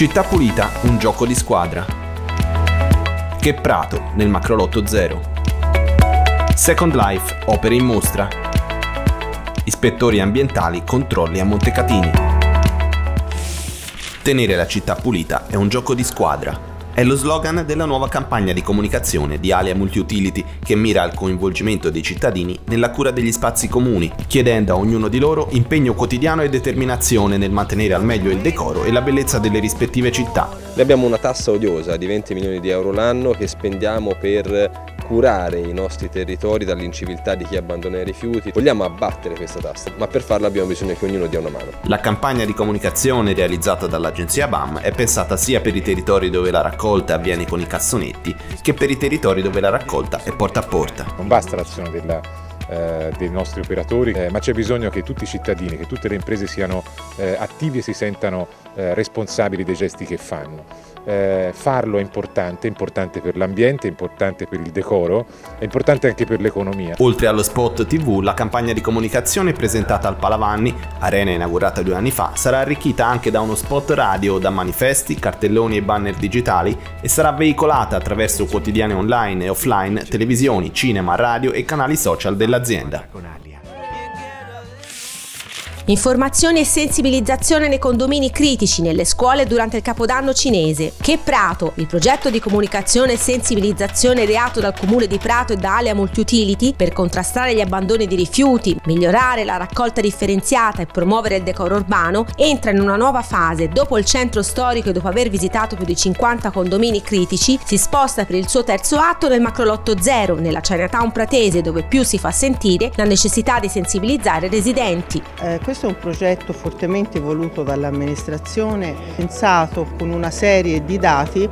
Città Pulita, un gioco di squadra. Che Prato nel Macrolotto 0. Second Life, opere in mostra. Ispettori ambientali, controlli a Montecatini. Tenere la città pulita è un gioco di squadra. È lo slogan della nuova campagna di comunicazione di Alia Multiutility che mira al coinvolgimento dei cittadini nella cura degli spazi comuni, chiedendo a ognuno di loro impegno quotidiano e determinazione nel mantenere al meglio il decoro e la bellezza delle rispettive città. Noi abbiamo una tassa odiosa di 20 milioni di euro l'anno che spendiamo per curare i nostri territori dall'inciviltà di chi abbandona i rifiuti. Vogliamo abbattere questa tassa, ma per farlo abbiamo bisogno che ognuno dia una mano. La campagna di comunicazione realizzata dall'agenzia BAM è pensata sia per i territori dove la raccolta avviene con i cassonetti, che per i territori dove la raccolta è porta a porta. Non basta l'azione della eh, dei nostri operatori, eh, ma c'è bisogno che tutti i cittadini, che tutte le imprese siano eh, attivi e si sentano eh, responsabili dei gesti che fanno eh, farlo è importante, è importante per l'ambiente, è importante per il decoro, è importante anche per l'economia. Oltre allo spot TV, la campagna di comunicazione presentata al Palavanni, arena inaugurata due anni fa, sarà arricchita anche da uno spot radio, da manifesti, cartelloni e banner digitali e sarà veicolata attraverso quotidiani online e offline, televisioni, cinema, radio e canali social dell'azienda. Informazione e sensibilizzazione nei condomini critici nelle scuole durante il Capodanno cinese. Che Prato, il progetto di comunicazione e sensibilizzazione ideato dal comune di Prato e da Alia Multiutility per contrastare gli abbandoni di rifiuti, migliorare la raccolta differenziata e promuovere il decoro urbano, entra in una nuova fase. Dopo il centro storico e dopo aver visitato più di 50 condomini critici, si sposta per il suo terzo atto nel Macrolotto Zero, nella Chinatown pratese dove più si fa sentire la necessità di sensibilizzare i residenti. Eh, questo è un progetto fortemente voluto dall'amministrazione, pensato con una serie di dati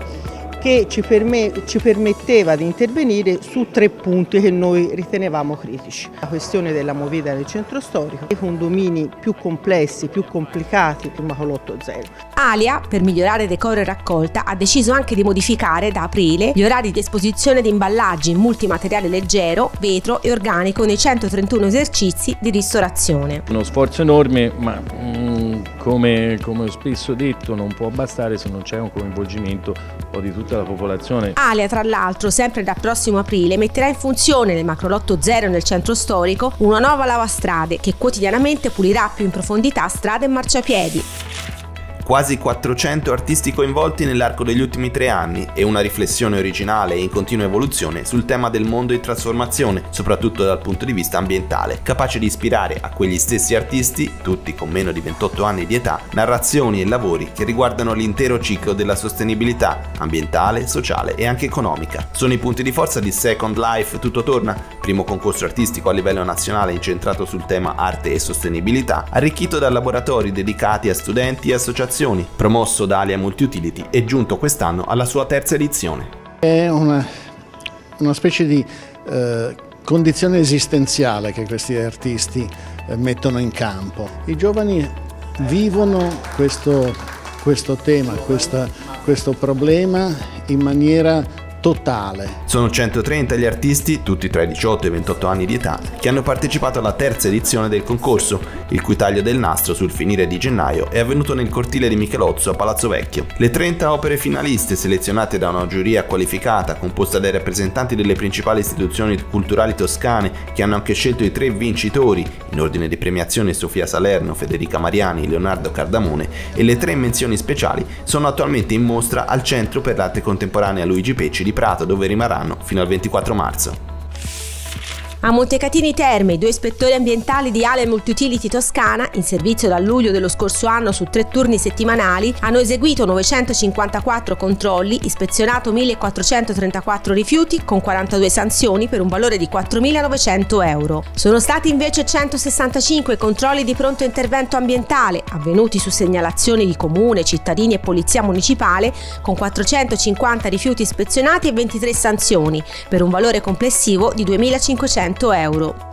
che ci, perme ci, permetteva di intervenire su tre punti che noi ritenevamo critici. La questione della movida nel centro storico, i condomini più complessi, più complicati, il Macolotto Zero. Alia, per migliorare decoro e raccolta, ha deciso anche di modificare da aprile gli orari di esposizione di imballaggi in multimateriale leggero, vetro e organico nei 131 esercizi di ristorazione. Uno sforzo enorme, ma mm, come, come spesso detto non può bastare se non c'è un coinvolgimento di tutta la popolazione. Alia, tra l'altro, sempre dal prossimo aprile metterà in funzione nel macrolotto zero nel centro storico una nuova lavastrade che quotidianamente pulirà più in profondità strade e marciapiedi quasi 400 artisti coinvolti nell'arco degli ultimi tre anni e una riflessione originale e in continua evoluzione sul tema del mondo in trasformazione, soprattutto dal punto di vista ambientale, capace di ispirare a quegli stessi artisti, tutti con meno di 28 anni di età, narrazioni e lavori che riguardano l'intero ciclo della sostenibilità ambientale, sociale e anche economica. Sono i punti di forza di Second Life Tutto Torna, primo concorso artistico a livello nazionale incentrato sul tema arte e sostenibilità, arricchito da laboratori dedicati a studenti e associazioni promosso da Alia Multiutility e giunto quest'anno alla sua terza edizione. È una, una specie di eh, condizione esistenziale che questi artisti eh, mettono in campo. I giovani vivono questo, questo tema, questa, questo problema in maniera totale. Sono 130 gli artisti, tutti tra i 18 e i 28 anni di età, che hanno partecipato alla terza edizione del concorso, il cui taglio del nastro sul finire di gennaio è avvenuto nel cortile di Michelozzo a Palazzo Vecchio. Le 30 opere finaliste selezionate da una giuria qualificata composta dai rappresentanti delle principali istituzioni culturali toscane che hanno anche scelto i tre vincitori, in ordine di premiazione Sofia Salerno, Federica Mariani, Leonardo Cardamone e le tre menzioni speciali sono attualmente in mostra al Centro per l'Arte Contemporanea Luigi Pecci di Prato dove rimarranno fino al 24 marzo. A Montecatini Terme, i due ispettori ambientali di Ale Multiutility Toscana, in servizio dal luglio dello scorso anno su tre turni settimanali, hanno eseguito 954 controlli, ispezionato 1434 rifiuti con 42 sanzioni per un valore di 4.900 euro. Sono stati invece 165 controlli di pronto intervento ambientale, avvenuti su segnalazioni di comune, cittadini e polizia municipale, con 450 rifiuti ispezionati e 23 sanzioni, per un valore complessivo di 2.500 euro.